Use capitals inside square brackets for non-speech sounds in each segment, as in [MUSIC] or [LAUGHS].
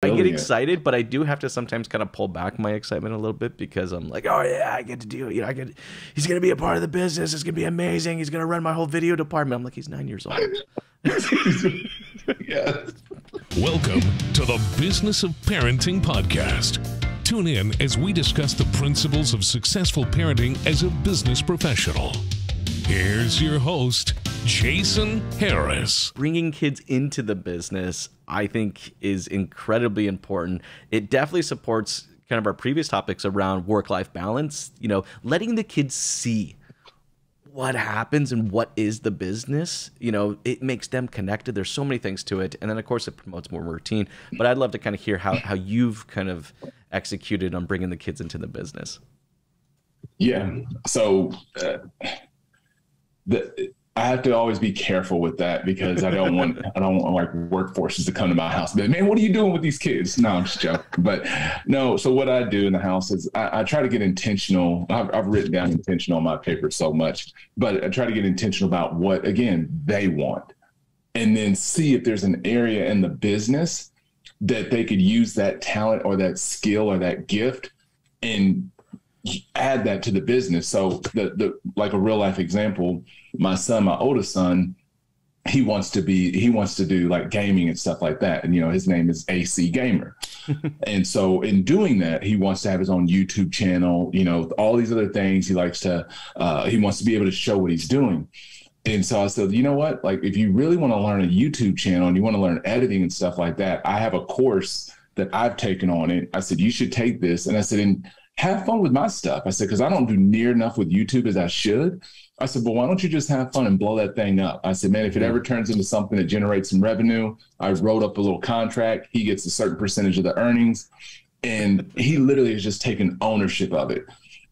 I get excited, but I do have to sometimes kind of pull back my excitement a little bit because I'm like, oh yeah, I get to do, you know, I get, he's gonna be a part of the business. It's gonna be amazing. He's gonna run my whole video department. I'm like, he's nine years old. [LAUGHS] yeah. Welcome to the Business of Parenting podcast. Tune in as we discuss the principles of successful parenting as a business professional. Here's your host, Jason Harris. Bringing kids into the business, I think, is incredibly important. It definitely supports kind of our previous topics around work life balance, you know, letting the kids see what happens and what is the business you know it makes them connected. There's so many things to it. And then of course it promotes more routine. But i'd love to kind of hear how, how you've kind of executed on bringing the kids into the business. Yeah. So uh, the I have to always be careful with that because I don't want I don't want like workforces to come to my house. But man, what are you doing with these kids? No, I'm just joking. But no, so what I do in the house is I, I try to get intentional. I've, I've, written down intentional on my paper so much, but I try to get intentional about what again they want, and then see if there's an area in the business that they could use that talent or that skill or that gift and add that to the business. So the the like a real life example, my son, my oldest son, he wants to be he wants to do like gaming and stuff like that. And you know, his name is AC Gamer. [LAUGHS] and so in doing that, he wants to have his own YouTube channel, you know, all these other things. He likes to uh, he wants to be able to show what he's doing. And so I said, you know what? Like, if you really want to learn a YouTube channel and you want to learn editing and stuff like that, I have a course that I've taken on it. I said, you should take this. And I said, and have fun with my stuff. I said, because I don't do near enough with YouTube as I should. I said, well, why don't you just have fun and blow that thing up? I said, man, if it mm-hmm. ever turns into something that generates some revenue, I wrote up a little contract. He gets a certain percentage of the earnings. And he literally has just taken ownership of it.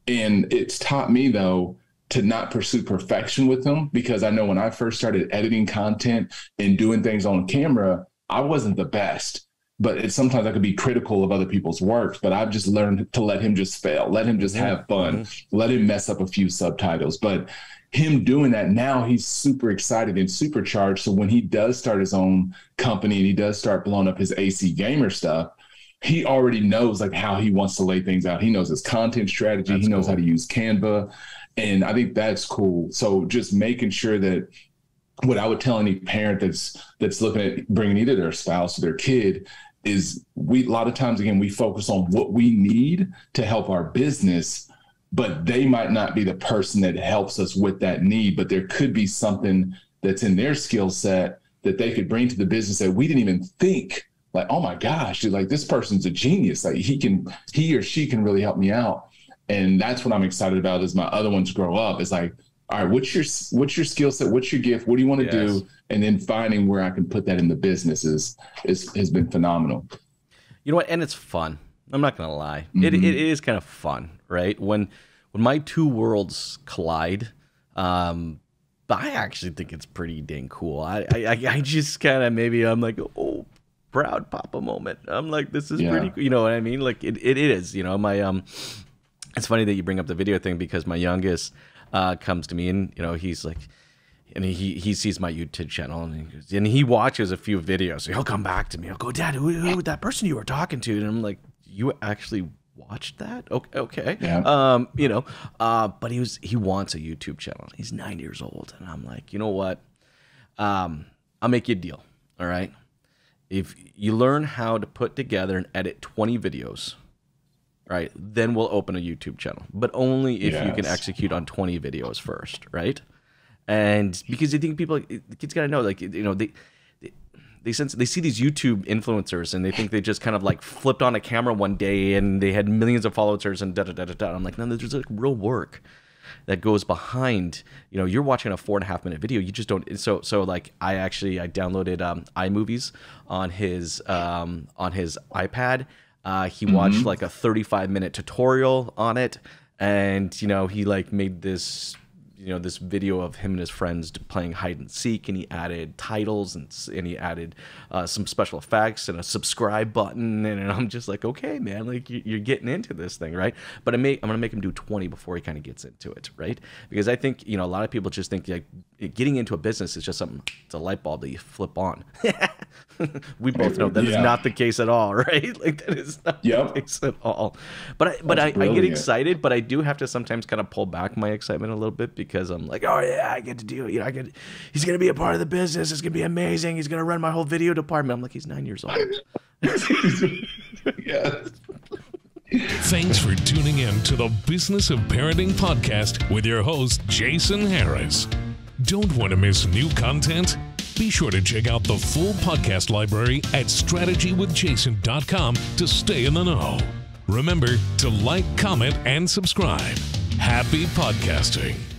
And it's taught me, though, to not pursue perfection with him because I know when I first started editing content and doing things on camera, I wasn't the best but it, sometimes I could be critical of other people's works. But I've just learned to let him just fail, let him just have fun, mm-hmm. let him mess up a few subtitles. But him doing that now, he's super excited and supercharged. So when he does start his own company and he does start blowing up his AC gamer stuff, he already knows like how he wants to lay things out. He knows his content strategy. That's he knows cool. how to use Canva. And I think that's cool. So just making sure that what I would tell any parent that's that's looking at bringing either their spouse or their kid is we a lot of times again we focus on what we need to help our business but they might not be the person that helps us with that need but there could be something that's in their skill set that they could bring to the business that we didn't even think like oh my gosh like this person's a genius. Like he can he or she can really help me out. And that's what i'm excited about as my other ones grow up. Is like all right, what's your what's your skill set? What's your gift? What do you want to yes. do? And then finding where I can put that in the business is, is has been phenomenal. You know what? And it's fun. I'm not gonna lie. Mm-hmm. It, it is kind of fun, right? When when my two worlds collide, um, I actually think it's pretty dang cool. I I, I just kind of maybe I'm like, oh, proud papa moment. I'm like, this is yeah. pretty. Cool. You know what I mean? Like it, it is. You know, my um, it's funny that you bring up the video thing because my youngest uh, comes to me and you know he's like and he he sees my YouTube channel and he, goes, and he watches a few videos. So he'll come back to me. I'll go, Dad, who, who that person you were talking to? And I'm like, you actually watched that? Okay, okay. Yeah. Um, you know, uh, but he was he wants a YouTube channel. He's nine years old, and I'm like, you know what? Um, I'll make you a deal. All right. If you learn how to put together and edit 20 videos right? Then we'll open a YouTube channel, but only if yes. you can execute on 20 videos first, right? And because I think people, the kids gotta know, like you know, they they they sense they see these YouTube influencers and they think they just kind of like flipped on a camera one day and they had millions of followers and da da da da da. I'm like, no, there's like real work that goes behind you know you're watching a four and a half minute video you just don't so so like i actually i downloaded um iMovies on his um on his iPad uh, he watched mm-hmm. like a 35 minute tutorial on it, and you know he like made this you know this video of him and his friends playing hide and seek. And he added titles and, and he added uh, some special effects and a subscribe button. And, [LAUGHS] and i'm just like okay man like you, are getting into this thing right? But i may i'm gonna make him do 20 before he kind of gets into it right? Because i think you know a lot of people just think like getting into a business is just something. It's a light bulb that you flip on. [LAUGHS] we both know that is Yeah. not the case at all, [LAUGHS] right? Like that is not Yep. the case at all. But I, but I, I get excited, but I do have to sometimes kind of pull back my excitement a little bit because I'm like, oh yeah, I get to do, it you know, I get, he's gonna be a part of the business. It's gonna be amazing. He's gonna run my whole video department. I'm like, he's nine years old. [LAUGHS] yeah. Thanks for tuning in to the Business of Parenting podcast with your host, Jason Harris. Don't want to miss new content? Be sure to check out the full podcast library at strategywithjason.com to stay in the know. Remember to like, comment, and subscribe. Happy podcasting.